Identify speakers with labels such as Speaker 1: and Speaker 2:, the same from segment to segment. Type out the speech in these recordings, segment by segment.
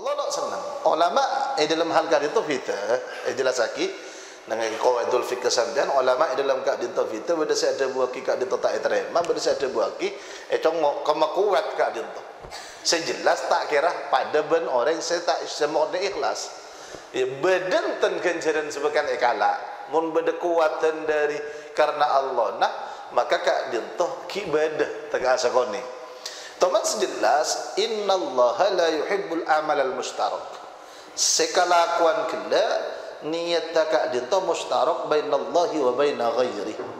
Speaker 1: Allah nak senang. Ulama eh dalam hal kali itu kita eh jelas lagi dengan qawaidul fikih sampean ulama eh dalam kak dinto kita benda saya ada buah kak dinto tak terima benda saya ada buah ki eh congok kama kuat kak dinto. Saya jelas tak kira pada ben orang saya tak semua ikhlas. Ya beden ten kenjaran sebagai ekala mun beda kuatan dari karena Allah nah maka kak dinto ki beda tegak asakoni. Teman sejelas Inna Allah la yuhibbul amal al mustarak Sekalakuan kela Niat takak dinta mustarak Baina Allahi wa baina ghairi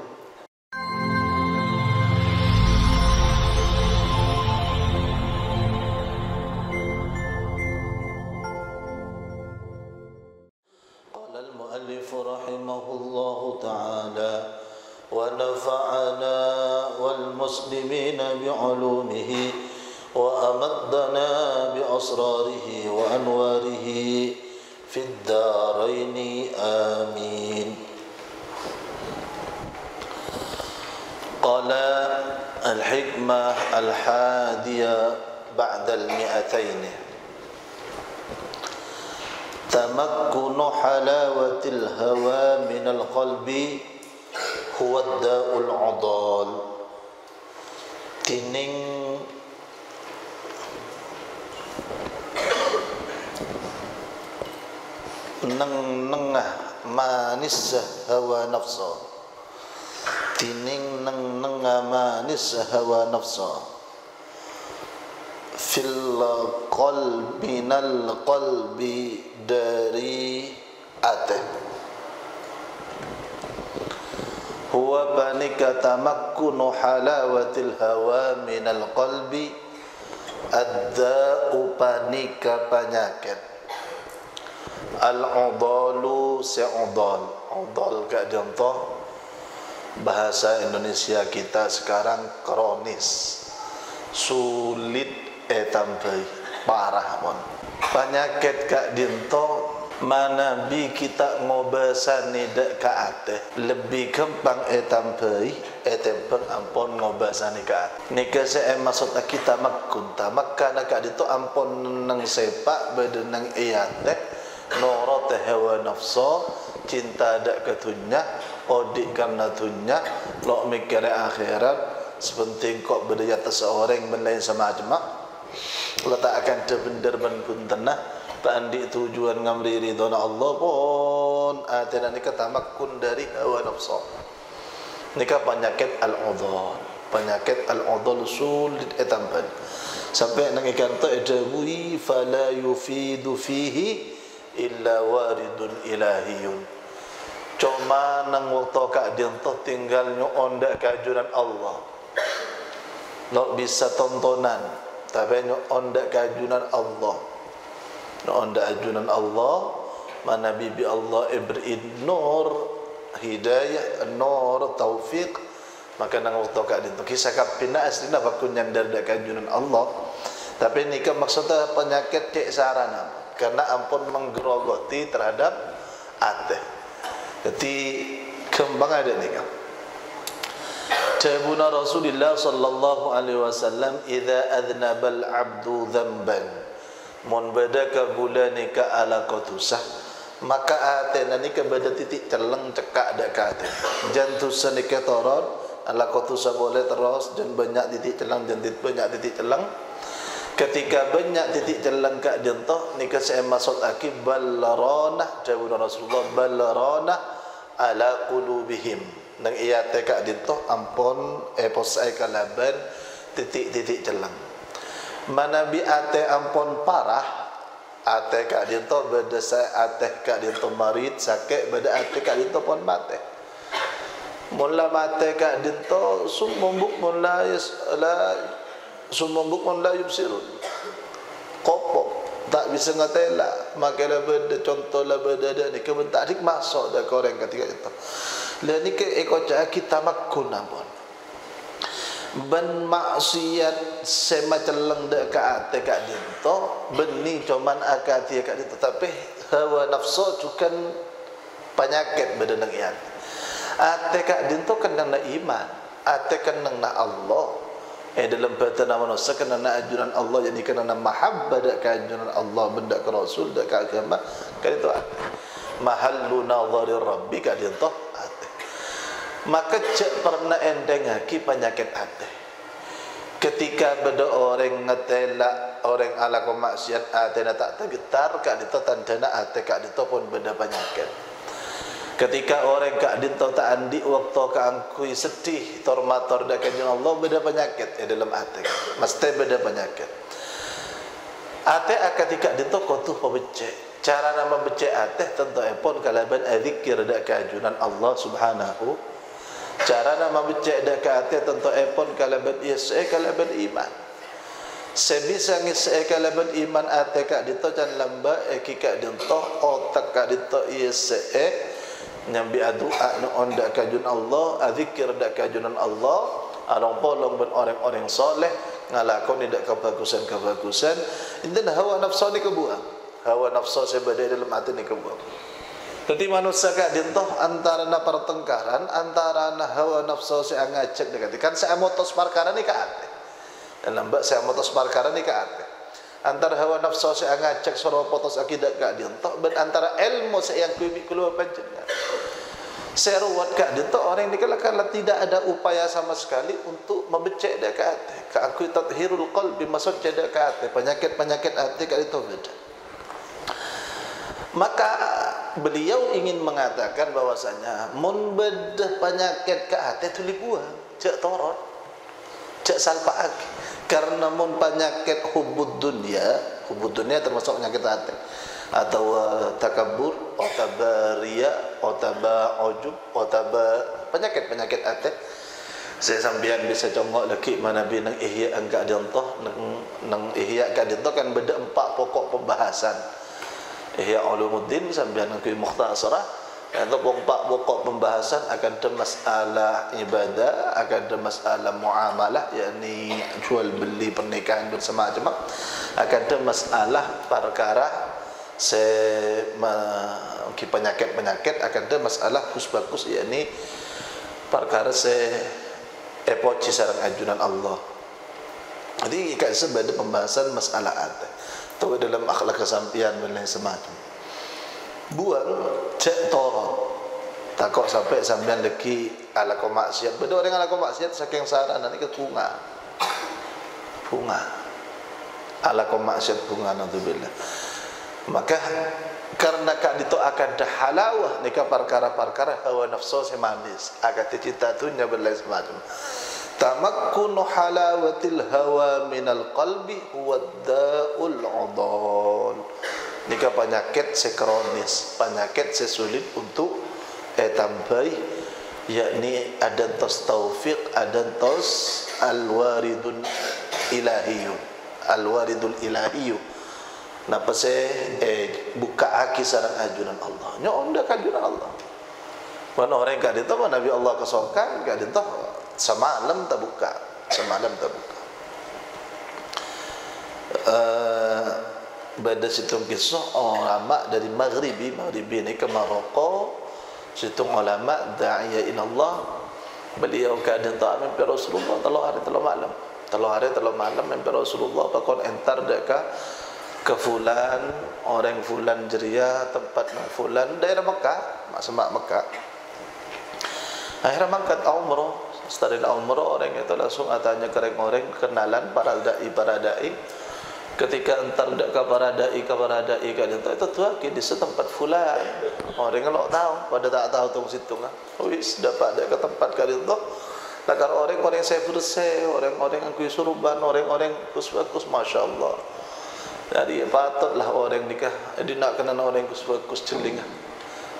Speaker 1: والمسلمين بعلومه وأمدنا بأسراره وأنواره في الدارين. آمين. قال الحكمة الحادية بعد المئتين. تمكن حلاوة الهوى من القلب هو الداء العضال. Tining neng nengah manis hawa nafsa. Tining neng nengah manis hawa nafsa. Fil qalbi nal qalbi dari ateh huwa banika tamakkunu halawatil hawa minal qalbi adda'u panika penyakit. Al-udalu se'udal udal kak contoh bahasa Indonesia kita sekarang kronis. Sulit etampai parah mon. Penyakit kak dinto mana bi kita ngobasani dek ka ate lebih gampang etampai etempeng ampon ngobasani ka ate nika se maksud kita makun ta makka nak dito ampon nang sepak beden nang iate norot hawa nafsa cinta dak ketunya odik karena tunya lo mikir akhirat. Sepenting kok berdaya seorang berlain sama ajma' lo tak akan terbendir ben pun tenah pandi tujuan ngamri ridha Allah pun. Atena nikah tamakkun dari hawa nafsu. Nikah penyakit al-udhal penyakit al-udhal sulit etampan sampai nang ikan ada bui fala yufidu fihi illa waridun ilahiyun. Cuma nang waktu kak dia tu tinggal onda kajuran Allah. Nak bisa tontonan tapi onda kajuran Allah Nanda ajunan Allah mana bibi Allah ibrin nur hidayah nur taufik maka nang waktu kak dinto kisah kap pina asli bakun nyandar dak ajunan Allah. Tapi ini kan maksudnya penyakit cek sarana karena ampun menggerogoti terhadap ate jadi kembang ada nih kan. Tabuna Rasulullah sallallahu alaihi wasallam idza adnaba al-'abdu dhanban mun beda ke bulan ni ke ala kotusah maka ate nani ke beda titik celeng cekak dak ke ate jantusa ni ke toron ala kotusah boleh terus dan banyak titik celeng dan titik banyak titik celeng ketika banyak titik celeng kak jentoh ni ke saya maksud akib balarana jawab Rasulullah balarana ala qulubihim. Nang iya te kak jentoh ampun eh posai kalaban titik-titik celeng mana bi ate ampon parah ate kak dinto beda saya ate kak dinto marit sakit beda ate kak dinto pon mate mula mate kak dinto sumumbuk mula la sumumbuk mula yubsirun kopo tak bisa ngatela maka la beda contoh la beda ada ni. Kebentak dik masuk dah koreng ketika itu. Lah ni ke eko kita makun ampun ben maksiat sema celeng dek ka ate ka dinto beni cuman akati ka dinto tapi hawa nafsu juga penyakit badan nang iat ate ka dinto kan nang iman. Ate nang na Allah. Eh dalam batana manusia kena nak ajuran Allah. Jadi kena nak mahabbah dak ajuran Allah. Benda ke rasul dak agama. Kan itu mahallu nadhari rabbi ka dia toh maka cek pernah endeng haki penyakit hati. Ketika beda orang ngetela orang ala ko maksiat ate tak tergetar kak dito tandana ate kak dito pun beda penyakit. Ketika orang kak dito tak andi waktu kak angkui sedih tormator dak kanjeng Allah beda penyakit ya dalam ate mesti beda penyakit. Ate ketika dito kotuh pebecek cara nama becek ate tentu pun kalaban adzikir dak kajunan Allah subhanahu cara nama becek dak ate tentu pun kalaban yes kalaban iman. Sebisa ngis kalaban iman ate kak dito jan lamba e kika dito otak kak dito yes nyambi doa no onda kajun Allah azikir dak kajunan Allah. Arang polong ben orang-orang soleh ngalakoni dak kebagusan-kebagusan inten hawa nafsu ni kebuang hawa nafsu sebada dalam hati ni kebuang jadi manusia kak dintoh antara na pertengkaran antara na hawa nafsu si angacek dekat kan saya motos perkara ni kak dan lambat saya motos perkara ni kak antara hawa nafsu saya ngacak suara potos akidah kak dia tak ben antara ilmu saya yang kubi keluar panjenengan saya ruwat kak dia tak orang ini kalau kalau tidak ada upaya sama sekali untuk membecek dia ke hati kak aku tathirul qalbi masuk ke hati penyakit penyakit hati kak itu beda. Maka beliau ingin mengatakan bahwasanya mun beda penyakit ke hati itu dibuang cek torot cek salpaak karena mun penyakit hubud dunia hubud dunia termasuk penyakit hati. Atau uh, takabur otabaria otabaujub otaba penyakit penyakit hati. Saya sambian bisa congok lagi mana bi nang ihya angka diantoh nang nang ihya ka diantoh kan beda empat pokok pembahasan ihya ulumuddin sambian nang mukhtasarah atau empat pokok pembahasan akan ada masalah ibadah, akan ada masalah muamalah, yakni jual beli pernikahan bersama jemaah, akan ada masalah perkara se penyakit penyakit, akan ada masalah bagus yakni perkara se epoci sarang ajunan Allah. Jadi ikat sebab pembahasan masalah ada. Tahu dalam akhlak kesampian dan lain semacam. Buang cek torot takut sampai sambil leki ala maksiat. Benda orang ala maksiat saking saran nanti ke bunga. Bunga. Ala maksiat bunga naudzubillah. Maka karena kak itu akan dah halawah nikah perkara-perkara hawa nafsu semanis akan cita tunya berlain semacam tamakkunu halawatil hawa minal qalbi huwa da'ul udhal Nika penyakit sekronis, penyakit sesulit untuk tambahi yakni ada tos taufik, ada tos alwaridun ilahiyun, alwaridul ilahiyun. Napa saya eh buka aki sarang ajunan Allah. Nya onda kajunan Allah. Mana orang kad itu Nabi Allah kesokan kad itu semalam tak buka, semalam tak buka. Uh, pada situng kisah ulama dari maghribi maghribi ni ke Maroko situng ulama da'iyya ila Allah beliau keadaan tak mimpi Rasulullah telah hari telah malam. Telah hari telah malam mimpi Rasulullah pakon entar deka ke fulan orang fulan jeria tempat fulan daerah Mekah mak semak Mekah. Akhirnya mangkat umrah setelah umrah orang itu langsung tanya ke orang kenalan para dai para dai. Ketika entar dak ka para dai ka para dai ka itu itu tu ke di setempat fulan. Orang kalau tahu pada tak tahu tu situ kan. Wis dapat dak ke tempat kali itu Lagar orang orang saya bersih, orang orang yang kuisuruban, orang orang kus bagus, masya Allah. Jadi patutlah orang nikah, jadi nak kena orang kus bagus celinga,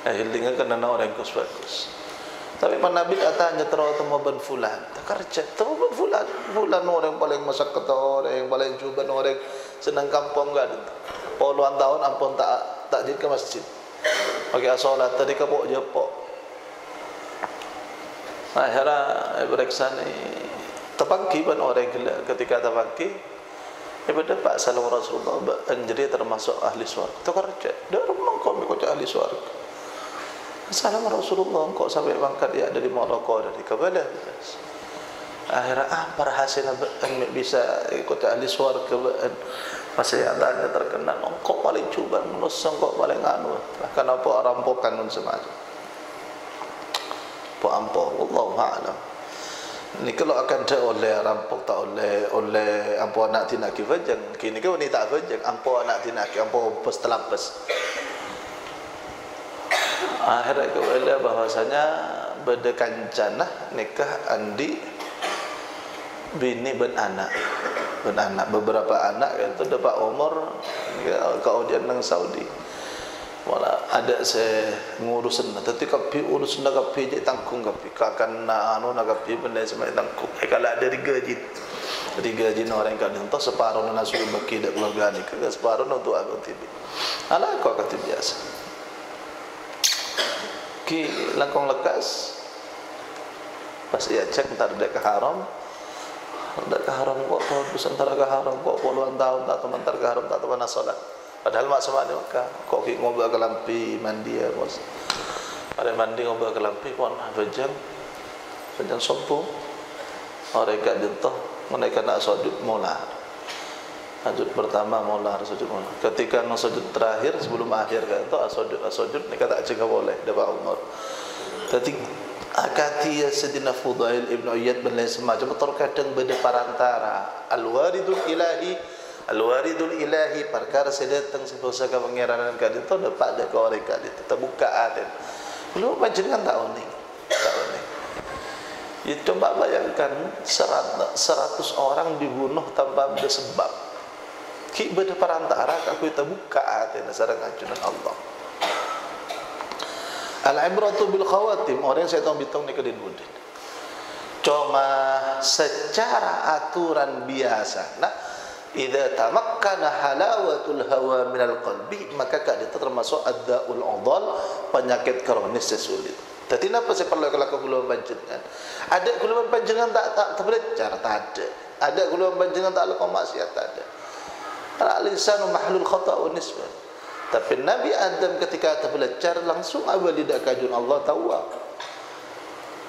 Speaker 1: eh celinga kena orang kus bagus. Tapi Pak Nabi katanya terlalu temu ben fulan. Tak kerja temu ben fulan. Fulan orang paling masak kata orang yang paling cuba orang senang kampung kan. Puluhan tahun ampun tak tak jadi ke masjid. Okey solat tadi ke pok je pok. Nah, hera bereksan ni tepangki ban orang gila ketika tepangki Ibadah Pak Salam Rasulullah Jadi termasuk ahli suarga Itu kerja Dia rumah kau ahli suarga Salam Rasulullah kok sampai bangkat dia dari Morocco dari Kabbalah. akhirnya ah para hasil bisa ikut ahli suara ke masih ada terkenal. Kok paling cuba menusuk kok paling anu. Kenapa orang pokan dan semacam. Po ampo Allah alam. Ni kalau akan ada oleh rampok tak oleh oleh ampo anak tina ki vajang kini ke wanita vajang ampo anak tina ki ampo pas telapes akhirnya ke wala bahwasanya berdekancanah nikah andi bini ben anak ben anak beberapa anak itu dapat umur ya, kau dia nang Saudi. Wala ada se ngurus na tapi kapi urus na kapi je tangkung kapi kakan na anu na kapi benda semai tangkung. Eh kalau ada gaji dari gaji orang kan entah separuh na suruh bagi dak keluarga ni ke separuh untuk aku tibi ala kau kata biasa ki langkong lekas pas ia cek entar dek ke haram dek ke haram kok tahun besantara ke haram kok puluhan tahun tak teman ke haram tak teman solat Padahal mak sama ni Mekah. Kok kita ngobrol ke lampi mandi ya bos. Ada mandi ngobrol ke lampi pun bejang. Bejang sompo. Orang kat jentoh menaikkan nak sujud mula. Sujud pertama mula sujud mula. Ketika nak sujud terakhir sebelum akhir kan tu sujud sujud ni kata cakap boleh dapat umur. Tapi akati ya sedina Fudail Ibn Uyyad bin lain semacam terkadang beda parantara al-waridul ilahi Al-waridul ilahi perkara saya datang sebuah ka pangeranan ka dito dapat ada kau reka dito terbuka aden. Lu panjenengan tak ni. Tak ni. Ya coba bayangkan seratus orang dibunuh tanpa ada sebab. Ki beda perantara aku terbuka aden sareng ajunan Allah. Al-ibratu bil khawatim orang saya tahu bitung ni kedin budin. Cuma secara aturan biasa. Nah, Idza tamakkana halawatul hawa minal qalbi maka kak itu termasuk adzaul adhal penyakit kronis sesulit. Tapi kenapa saya perlu kalau kuluan panjenengan? Ada kuluan panjenengan tak tak terbelajar tak ada. Ada kuluan panjenengan tak lakukan maksiat tak ada. Al-lisanu mahlul khata wa nisbah. Tapi Nabi Adam ketika terbelajar langsung awal tidak kajun Allah tahu.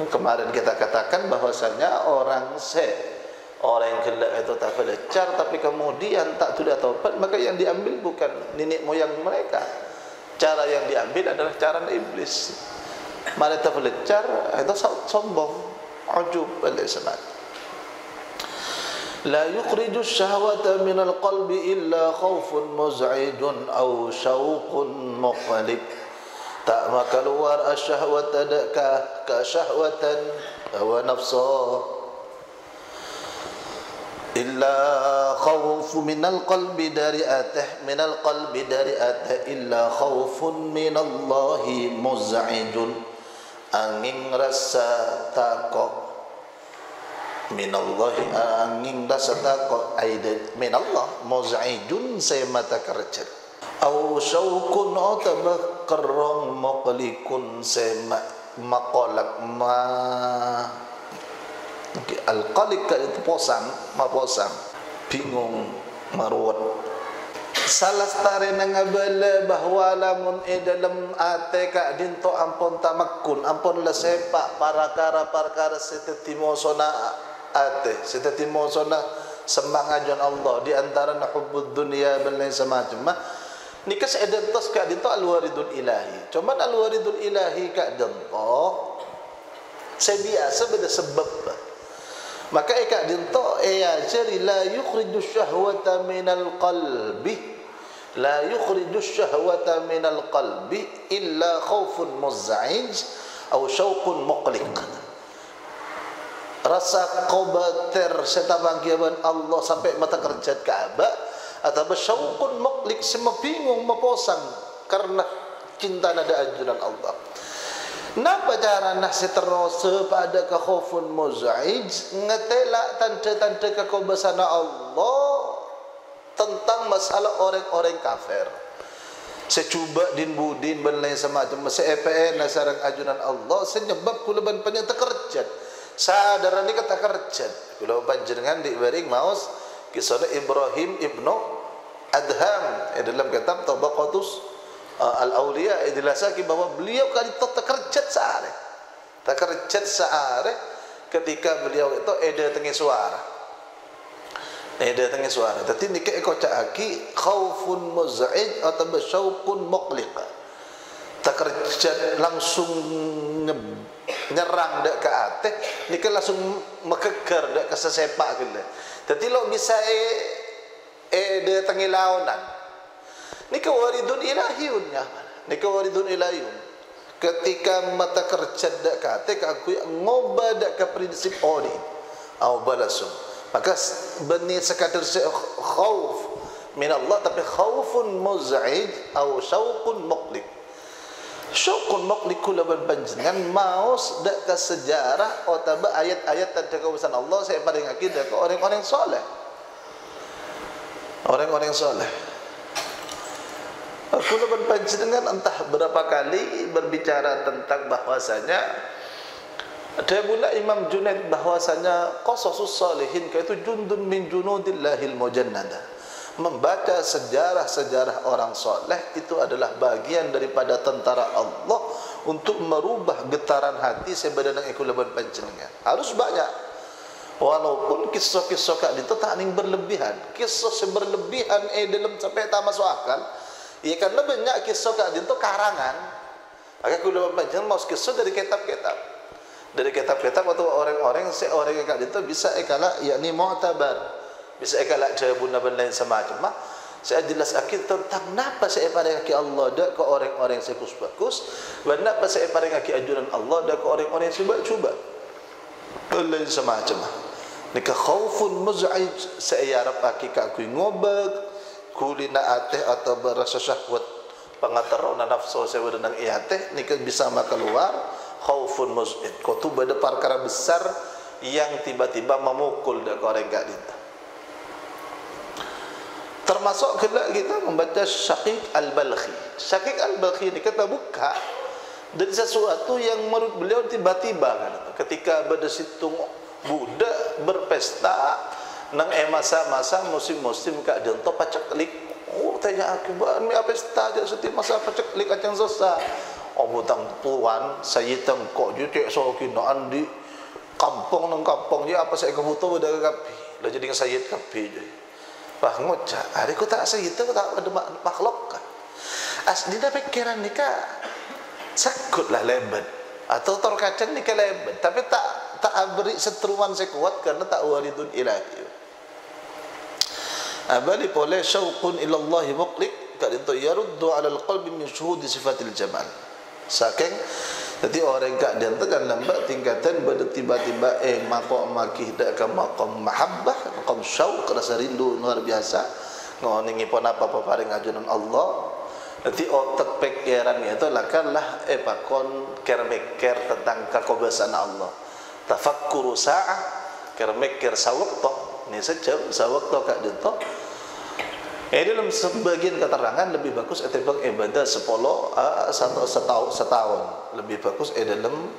Speaker 1: Kemarin kita katakan bahwasanya orang se orang yang gelap itu tak belajar tapi kemudian tak sudah taubat maka yang diambil bukan nenek moyang mereka cara yang diambil adalah cara iblis mereka belajar itu sombong ujub al-isnad لا يخرج الشهوة من القلب إلا خوف مزعج أو شوق مقلب تأمك الوراء الشهوة كشهوة ونفسا إلا خوف من القلب درئته من القلب درئته إلا خوف من الله مزعج. أن رسا تاكوك min Allah angin rasa takut aidan min Allah muz'idun saya mata kerja. Au syauqun atabah karram maqlikun saya maqalak ma. Al-Qalik itu posang, ma posang. Bingung, maruat. Salah setara nangabala bahawa lamun e dalam ate ka dinto ampun tamakun, ampun la sepak para kara para kara ate, seteti mosona semangajon Allah. Di antara nahubbud dunia dan lain semacam. Ni kas edentos ka dinto al-waridul ilahi. Cuma al-waridul ilahi ka dinto saya biasa beda sebab maka eka dinto ya jari la yukhriju syahwata minal qalbi. La yukhriju syahwata minal qalbi illa khawfun muzza'ij atau syauqun muqliq rasa qabatir setabangkiaban Allah sampai mata kerja Ka'bah atau syauqun muqliq semua bingung meposang karena cinta nada ajudan Allah Napa cara nasi terus pada kekhofun muzaij ngetelak tanda-tanda kekobasana Allah tentang masalah orang-orang kafir. Secuba din budin ben lain semacam se EPN nasarang ajunan Allah senyebab kula ban panjang tekerjat. Sadaran ni kata kerjat. Kula panjenengan di bering maus kisah Ibrahim ibnu Adham. Dalam kitab Tabaqatus uh, al-awliya dijelaskan bahawa beliau kali itu terkerjat sehari terkerjat sehari ketika beliau itu ada tengah suara. Ada tengah suara. Tapi nikah ikut caki khaufun muz'id atau bersyauqun muqliq tak kerja langsung nyerang dek ke atas nikah langsung mekeker dek ke sesepak gitu jadi lo bisa eh eh dia tengah launan. Nikah waridun ilahiyun ya nikah waridun ilahiyun. Ketika mata kerja dak kata ke aku ngoba dak ke prinsip ori au balasu maka bani sekadar se khauf. Min Allah tapi khaufun muz'id au syauqun muqlik syauqun muqlik kula berpanjangan maus dak ke sejarah atau ayat-ayat tentang kebesaran Allah saya paling akidah ke orang-orang soleh. Orang-orang soleh. Aku panjenengan entah berapa kali berbicara tentang bahwasanya ada pula Imam Junaid bahwasanya qasasus salihin itu jundun min junudillahil mujannada. Membaca sejarah-sejarah orang soleh itu adalah bagian daripada tentara Allah untuk merubah getaran hati sebadan yang ikut leban panjenengan. Harus banyak. Walaupun kisah-kisah kak itu tak berlebihan. Kisah seberlebihan eh dalam sampai tak masuk akal. Ia karena banyak kisah kat dia tu karangan. Maka aku lupa panjang mau kisah dari kitab-kitab. Dari kitab-kitab atau orang-orang si orang yang kat dia tu bisa ekala yakni mu'tabar. Bisa ekala jawab dan lain semacam. Mak, saya jelas akid tentang kenapa saya pada kaki Allah dak ke orang-orang sekus bagus dan kenapa saya pada kaki ajuran Allah dak ke orang-orang yang cuba-cuba. Dan lain semacam. Nika khaufun muz'ij saya harap hakikat aku ngobak kulina ateh atau berasa syahwat pengatarona nafsu saya berenang iateh ni kan bisa maka keluar khaufun mus'id kau tu benda perkara besar yang tiba-tiba memukul dak orang gak dinta termasuk kelak kita membaca Syaqiq Al-Balkhi. Syaqiq Al-Balkhi ni kata buka dari sesuatu yang menurut beliau tiba-tiba kan ketika pada situ budak berpesta nang eh masa-masa musim-musim kak jonto pacak lik oh tanya aku mi apa saja setiap masa pacak lik acang susah oh butang puan saya tengkok juga so kino andi kampung nang kampung je apa saya kebutuh pada kapi? Dah jadi saya kapi je bah ngoca hari ku tak saya itu tak ada makhluk kan? As di pikiran nikah sakut lah lebat atau terkacang nikah lebat tapi tak tak beri setruan sekuat karena tak walidun ilahi. Abali boleh? Syauqun ila Allah muqlik kat itu yaruddu ala alqalbi min syuhudi sifatil jamal. Saking jadi orang kat dia tu kan lambat tingkatan pada tiba-tiba eh maqam makih dak ke maqam mahabbah maqam syauq rasa rindu luar biasa. Ngoningi pun apa-apa paring ajunan Allah. Nanti otak pikiran itu lakanlah eh pakon kermekir tentang kekobesan Allah. Tafakkuru sa'ah kermekir sawakto ni saja sawakto kak dito Eh dalam sebagian keterangan lebih bagus etimbang ibadah sepuluh uh, satu setahun setahun lebih bagus eh dalam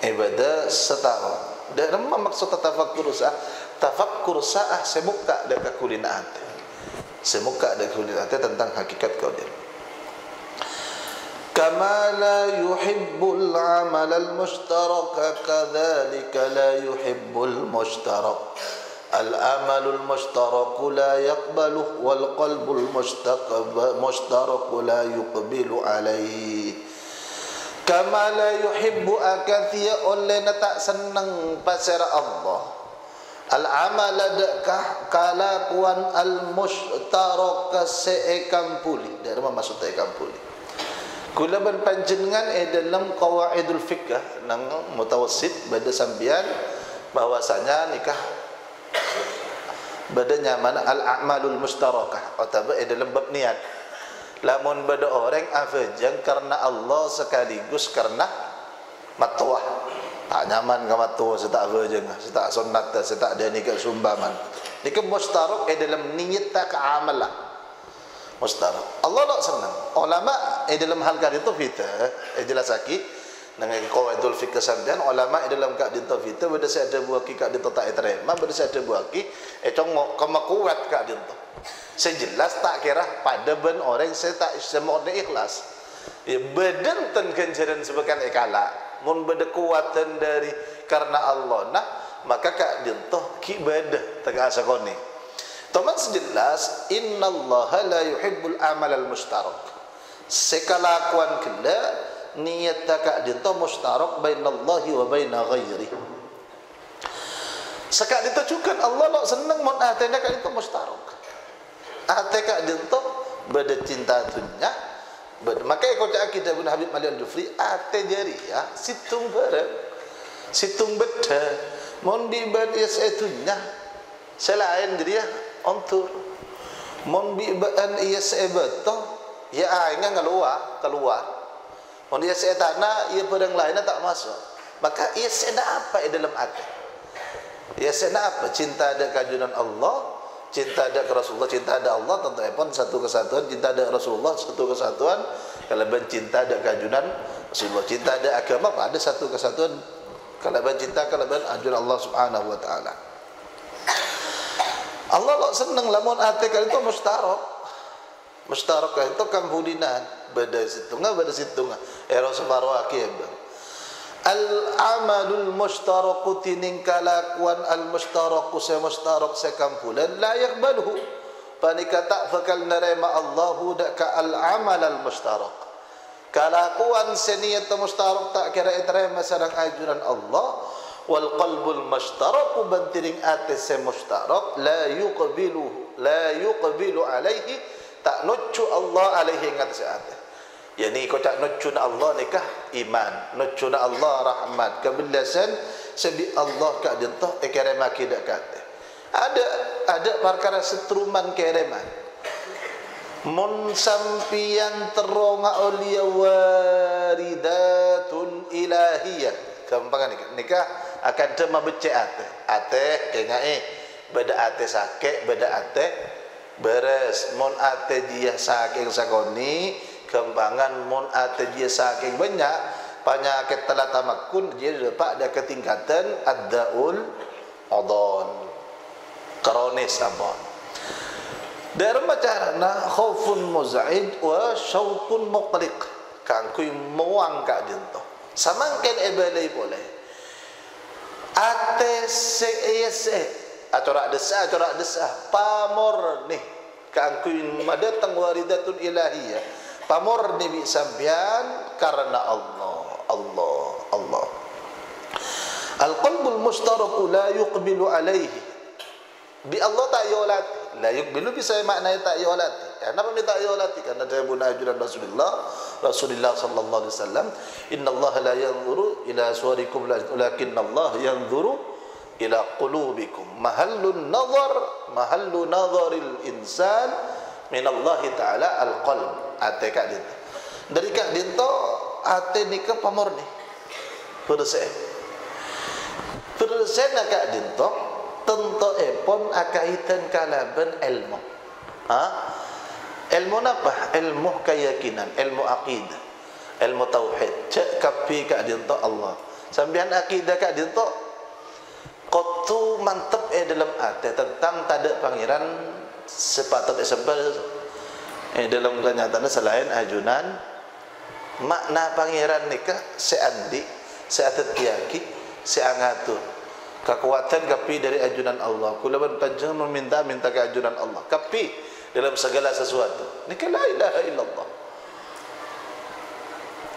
Speaker 1: ibadah setahun. Dan maksud tafakkur sah tafakkur sah semuka dan kekulinaat semuka dan kekulinaat tentang hakikat kau dia. كما لا يحب العمل المشترك كذلك لا يحب المشترك الأمل المشترك لا يقبله والقلب المشترك لا يقبل عليه كما لا يحب أكثي أولنا تأسنن بسر الله العمل دكah kalakuan al-mushtarak seekam puli dari mana maksud seekam puli kula panjenengan eh dalam qawaidul fiqh nang mutawassit pada sambian bahwasanya nikah Badanya mana al-a'malul mustarakah atau eh, dalam bab niat. Lamun bada orang afajang karena Allah sekaligus karena matuah. Tak nyaman ke matuah setak afajang, setak sunat, setak dia nikah sumbaman. Nikah mustarak eh dalam niat tak amal lah. Mustarak. Allah tak senang. Ulama eh dalam hal itu kita eh jelas lagi dengan qawaidul fikih sampean ulama dalam kak dinta fita benda saya ada buah kak dinta tak terima. Benda saya ada buah ki eh congok kama kuat kak dinta. Saya jelas tak kira pada ben orang saya tak semua ikhlas. Ya beden ten kenjaran sebagian ekala. Mun beda kuatan dari karena Allah nah maka kak dintoh ki tak asa koni Teman sejelas Inna Allah la yuhibbul amal al mustarak Sekalakuan kela Niat tak dintoh mustarak Baina Allahi wa baina ghairi Sekak dintoh juga Allah lo senang Mun ahtennya kak dintoh mustarak Ahte kak dintoh Bada cinta dunia Maka ikut akidah bin Habib Mali al-Jufri Ahte jari ya. Situng bareng Situng beda mon bi ban is etunya selain jadi ya ontur mon bi ban is ebeto ya ainga ngeluar keluar mon is etana ia pedang lainnya tak masuk. Maka is apa di dalam hati? Is apa? Cinta ada kajunan Allah cinta ada ke Rasulullah cinta ada Allah tentu pun satu kesatuan. Cinta ada Rasulullah satu kesatuan. Kalau ben cinta ada kajunan Rasulullah cinta ada agama ada satu kesatuan. Kalaban cinta kalaban ajur Allah Subhanahu wa taala. Allah lo senang lamun ate kali itu mustarok mustarok itu kan budinan beda situnga beda situnga. Ero separuh akhir al amalul mustarok tining kalakuan al mustarok se mustarok se kampulan la yakbaluhu panika tak fakal nerema Allahu dak al amal al mustarok kalakuan seniyat mustarok tak kira itrema sarang ajuran Allah. Wal qalbul mushtarak bantiring atis se mushtarak la yuqbilu la yuqbilu alaihi tak nucu Allah alaihi ingat se atis yani ko tak nucu Allah nikah iman. Nucu Allah rahmat. Kebilasan sebi Allah ka dintah ikrema kidak kate ada ada perkara setruman kereman. Mun sampian teronga olia waridatun ilahiyah. Gampang nikah nikah akan tema becek ate ate kenga eh. Beda ate sakit beda ate beres. Mun ate dia saking sakoni kembangan mun ate dia saking banyak penyakit telah tamakun dia dapat ada ketingkatan ad-daul adon kronis abon dari macarana khaufun muzaid wa syauqun muqliq. Kan kui muang ka dinto samangken ebelei boleh. Ate se ese acara desa acara desa. Pamor ni. Kan kui madatang waridatun ilahiyah pamor ni bi sambian karena Allah. Allah. Allah. Al-qalbul mustaraq la yuqbilu alayhi. Bi Allah tak yolati la yukbilu bisa maknanya tak yolati kenapa minta yolati karena dia buna ajuran Rasulullah. Rasulullah sallallahu alaihi wasallam inna Allah la yanzuru ila suwarikum lakin Allah yanzuru ila qulubikum. Mahallun nazar mahallu nazaril insan min Allah taala al qalb ate kak dinto dari kak dinto ate nika pamor ni persen persen kak dinto tentu epon akaitan kalaban ilmu. Ha? Ilmu apa? Ilmu keyakinan, ilmu akidah, ilmu tauhid. Cek kapi kak dia Allah. Sambian akidah kak dia Kotu mantep eh dalam hati tentang tak ada pangeran sepatut sebab eh dalam kenyataan selain ajunan makna pangeran nikah seandi seatet yaki seangatur kekuatan kapi dari ajunan Allah. Kulaban panjang meminta minta ke ajunan Allah. Kapi dalam segala sesuatu. Ini la ilaha illallah.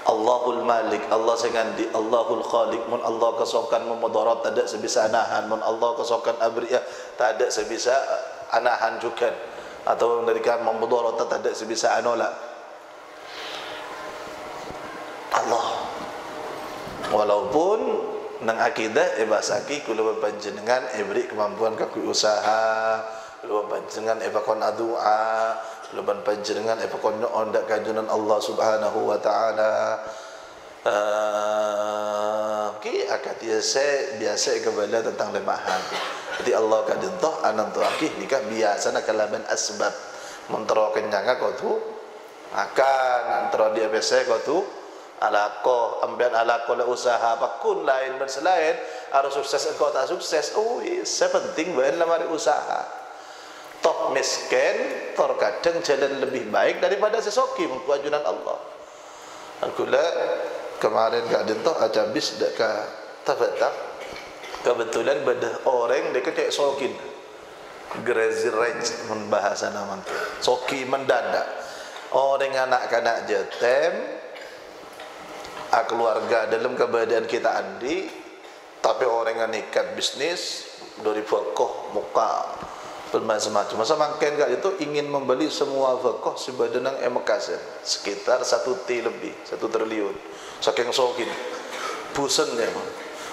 Speaker 1: Allahul Malik, Allah sengandi, Allahul Khaliq, mun Allah kesokan memudarat tak ada sebisa anahan, mun Allah kesokan abriyah tak ada sebisa anahan juga. Atau dari kan memudarat tak ada sebisa anolak. Allah. Walaupun nang akidah eba saki kula panjenengan ebri kemampuan kaku usaha kula panjenengan eba kon adua kula panjenengan eba kon ondak kajunan Allah Subhanahu wa taala uh, ki akat biasa biasa kebala tentang lemahan jadi Allah kadin toh anan tu akih nikah biasa nak kalaban asbab. Mentero kenyanga kau tu akan. Antara dia biasa kau tu alako ambian alako la usaha pakun lain dan selain harus sukses engkau tak sukses oh saya penting bahan lamari usaha. Toh miskin terkadang jalan lebih baik daripada sesoki mengkuajunan Allah. Dan kula kemarin kak dintoh aja bis dek ka tafatak kebetulan bedah orang dia kecek sokin. Crazy rich membahasa nama soki mendadak. Orang anak-anak jetem a keluarga dalam keberadaan kita andi tapi orang yang nikat bisnis dari fakoh muka. Bermacam-macam. Masa makin kat itu ingin membeli semua fakoh sebadan yang emakasen sekitar satu T lebih satu triliun. Saking sokin. Pusen ya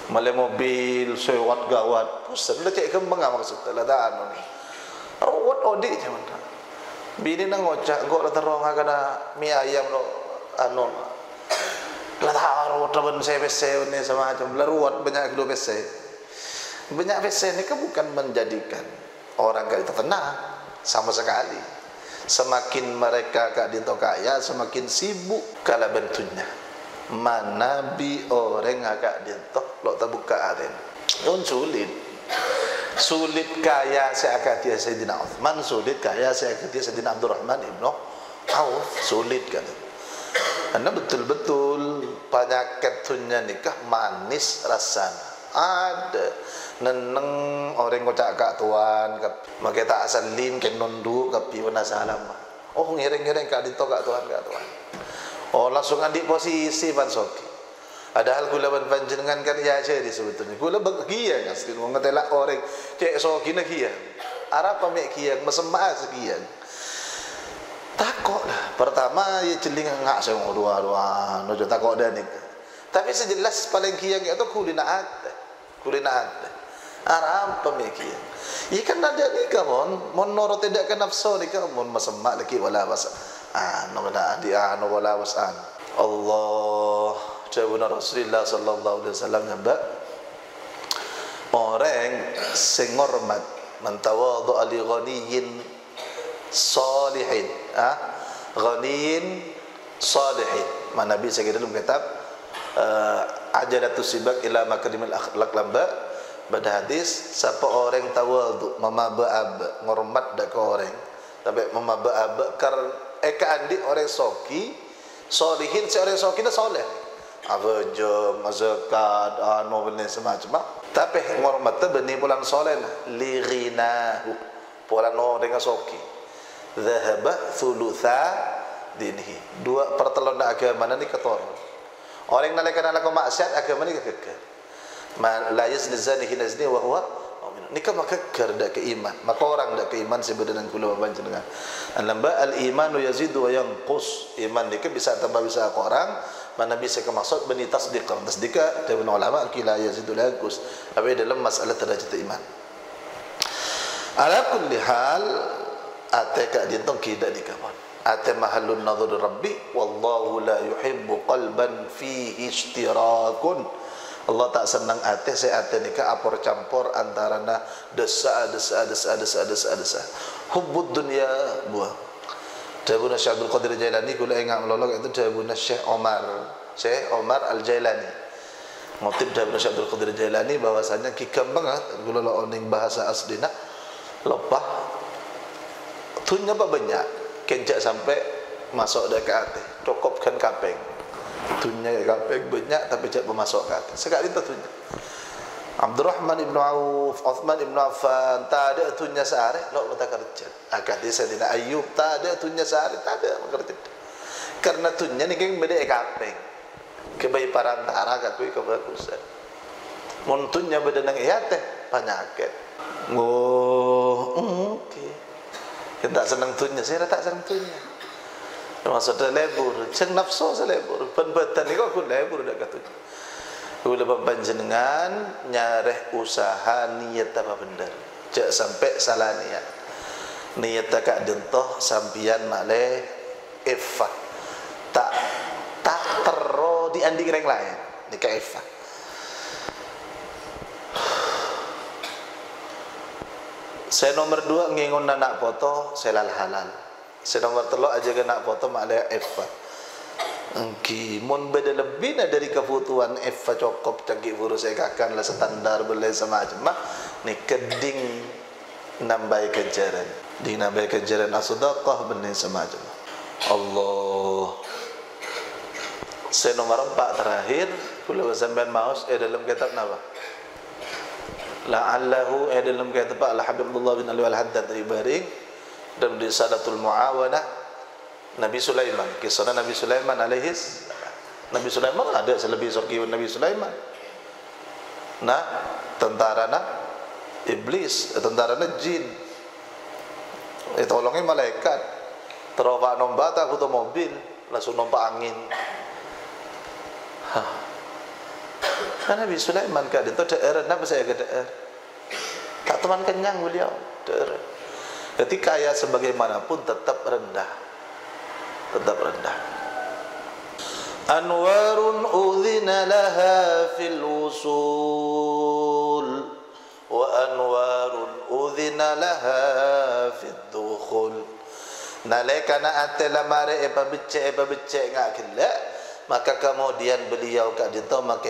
Speaker 1: Malay mobil, sewat gawat, pusat lah cek kembang maksud lah dah anu ni. Rawat odi je mana. Bini nang ngocak, kok lah terong kena mie ayam lo anu. Lah dah rawat temen saya bese ni sama macam leruat banyak kilo bese. Banyak bese ni kan bukan menjadikan orang kaya tenang sama sekali. Semakin mereka kak dinto kaya, semakin sibuk kala bentuknya mana bi orang agak dinto lo tak buka aren un sulit. Sulit kaya seakan dia Sayyidina Uthman sulit kaya seakan dia Sayyidina Abdurrahman ibnu Auf sulit kan. Karena betul-betul penyakit tunya nikah manis rasanya. Ada. Neneng orang kocak kak tuan maka tak asalin ke nundu kapi wana salam. Oh ngiring-ngiring kak dito kak tuan kak tuan Oh langsung adik posisi pan soki. Padahal kula ban panjenengan kan ya aja di sebetulnya. Kula bahagia kan sekali wong ngetela orang cek soki nak kia. Arab pamek kia mesema sekian. Takok lah. Pertama ya celing ngak saya mau dua dua. Nojo takok dah nik. Tapi sejelas paling kia itu kulina ada. Kulina ada. Arab pamek kia. Ia kan ada ni mon, mon noro tidak ke nafsu ni kan, mon masemak lagi wala masa ano na di ano wala wasan Allah jawabna Rasulullah sallallahu alaihi wasallam nyamba orang sing hormat mentawadhu ali ghaniyin salihin. Ah ghaniyin salihin. Mana nabi saya dalam kitab uh, ajalatu sibak ila makrimil akhlaq lamba pada hadis siapa orang tawadhu mamabab ngormat dak orang tapi mamabab kar eka andi orang soki. Solihin si orang soki dah soleh. Apa jom zakat anu benda semacam tapi ngormat tu benih pulang soleh lirina pulang no dengan soki. Zahaba thulutha dinhi dua pertelon agama ni ketor. Orang nak lakukan lakukan maksiat agama ni kekekal la yazni zani hinazni wa huwa ni kan maka kerda ke iman maka orang dak ke iman sebenarnya dengan kula baca dengan lamba al iman yazidu wa yanqus. Iman ni bisa tambah bisa orang. Mana bisa ke maksud bani tasdiq. Tasdiq dari ulama kila yazidu la yanqus. Tapi dalam masalah derajat iman. Ala kulli hal ataka dintong kida di kapan ate mahallun nadhur rabbi wallahu la yuhibbu qalban fihi ishtirakun Allah tak senang hati saya hati ni apor campur antara na desa desa desa desa desa desa. Hubbud dunia buah. Jabun Syekh Abdul Qadir Jailani kula ingat melolok itu Jabun Syekh Omar. Syekh Omar Al Jailani motif Jabun Syekh Abdul Qadir Jailani bahwasanya kikam banget kula lo oning bahasa aslina lepah tunya banyak kencak sampai masuk dekat hati. Cukupkan kapeng tunya kapek banyak tapi cak bermasuk kat sekali tu tunya Abdurrahman ibn Auf Uthman ibn Affan tak ada tunya sehari lo mata kerja. Akad dia Sayyidina Ayub tak ada tunya sehari tak ada kerja. Karena tunya ni kan beda kapek kebaik parantara kat kui kebagusan mun tunya beda nang iya teh penyakit. Oh okey. Kita senang tunya saya tak senang tunya Maksud dia lebur. Ceng nafsu saya lebur. Penbetan ni kau aku lebur dah kata. Kau lepas panjenengan nyareh usaha niat apa benar. Cek sampai salah niat. Niat tak kak dentoh sampian maleh Eva. Tak tak tero di andi orang lain. Ni kak. Saya nomor dua ngingun anak foto, saya halal halal. Senomor telok aja kena mak ada Eva. Engki mun beda lebih na dari kebutuhan Eva cukup. Canggih buru saya kakan lah standar boleh semacam mah ni keding nambah kejaran. Di nambah kejaran asudaqah benih semacam Allah. Saya nomor empat terakhir. Pulau Samban Maus eh dalam kitab nama la'allahu eh dalam kata Pak Al-Habib Abdullah bin Ali Al-Haddad dari Baring dan di Sadatul Muawanah Nabi Sulaiman kisah Nabi Sulaiman alaihis Nabi Sulaiman ada selebih sorgi Nabi Sulaiman nah tentara nak iblis tentara nak jin eh tolongin malaikat teropak nombata aku mobil langsung nompak angin Hah. Kan Nabi Sulaiman kat dia tu daerah kenapa saya ke daerah? Tak teman kenyang beliau daerah. Ketika kaya sebagaimanapun tetap rendah. Tetap rendah. Anwarun udhina laha fil usul wa anwarun udhina laha fil dukhul. Nalika na atela mare epa becek epa becek ngak kelak maka kemudian beliau kat dia tahu ngak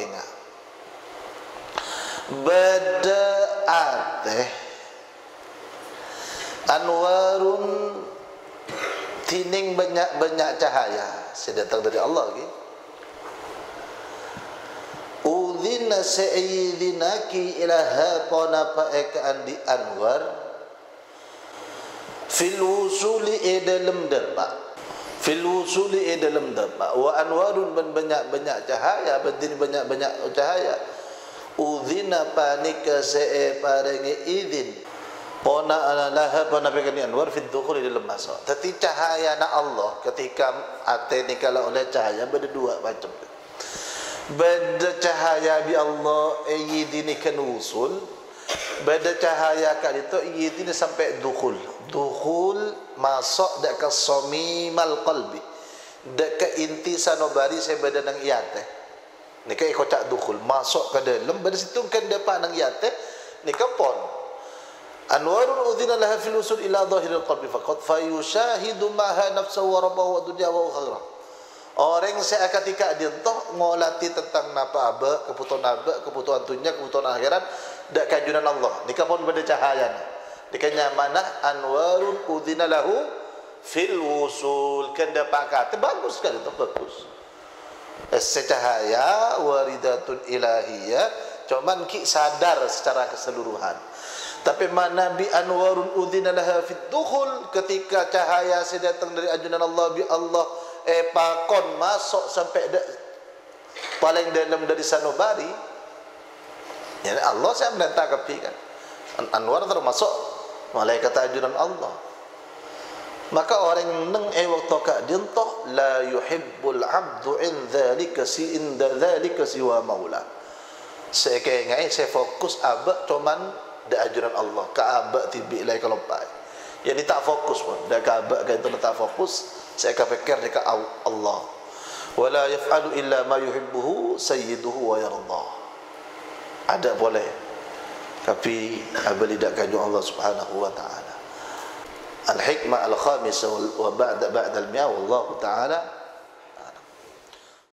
Speaker 1: Badaate Anwarun Tining banyak-banyak cahaya. Saya datang dari Allah lagi. Udhina se'idhinaki ilaha Qanapa ekaan di Anwar. Fil wusuli e dalam depak Fil wusuli e dalam depak Wa anwarun banyak-banyak cahaya Berdini banyak-banyak cahaya. Udhina panika se'e parengi idin pona alaha pona pekani anwar fit dukhul dalam masuk tapi cahaya na Allah ketika ate ni kalau oleh cahaya beda dua macam beda cahaya bi Allah ayidini kan usul. Beda cahaya kali itu ayidini sampai dukhul. Dukhul masuk dak ke somimal qalbi. Ke inti sanobari saya beda nang iyate ni kai kocak dukhul. Masuk ke dalam pada situ kan dapat nang yate ni kapon fil usul ila zahiril qalbi faqat fayushahidu maha nafsa wa rabbahu wa dunya wa akhirah. Orang saya ketika dia toh ngolati tentang napa aba kebutuhan aba kebutuhan dunia kebutuhan akhirat dak kajunan Allah. Ni kapon pada cahaya ni. Kanya mana? Anwarun udhina lahu fil usul. Dapat kata bagus sekali tu bagus secahaya waridatun ilahiyah. Cuman ki sadar secara keseluruhan tapi mana Nabi Anwarun udhina laha fit dukhul ketika cahaya saya datang dari ajunan Allah bi Allah eh pakon masuk sampai de, paling dalam dari sanubari ya Allah saya menentang kepi kan? Anwar termasuk malaikat ajunan Allah. Maka orang neng e waktu ka dintoh la yuhibbul abdu in dhalika si inda dhalika siwa maula. Saya kaya ngai saya fokus abak cuman dan ajaran Allah. Kaabak tibik lain kalau pai. Yang ni tak fokus pun. Dan kaabak kan itu tak fokus. Saya akan fikir dekat Allah. Wala yaf'alu illa ma yuhibbuhu sayyiduhu wa yarda. Ada boleh. Tapi abal idakkan Allah subhanahu wa ta'ala. Al-hikmah al-khamisah wa ba'da ba'da al-mi'ah wallahu ta'ala